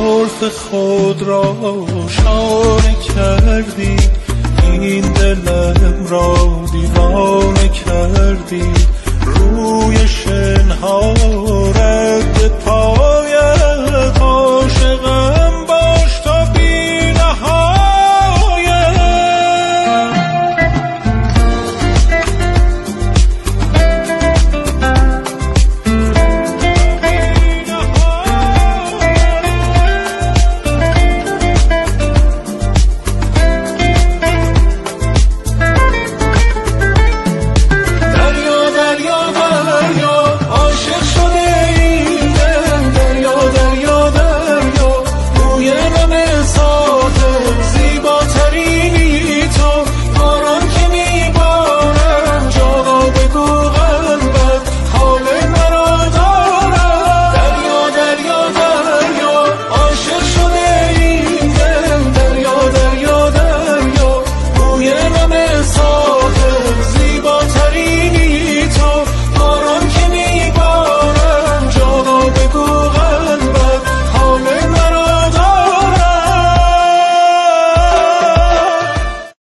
زلف خود را شانه کردی این دلم را دیوانه کردی.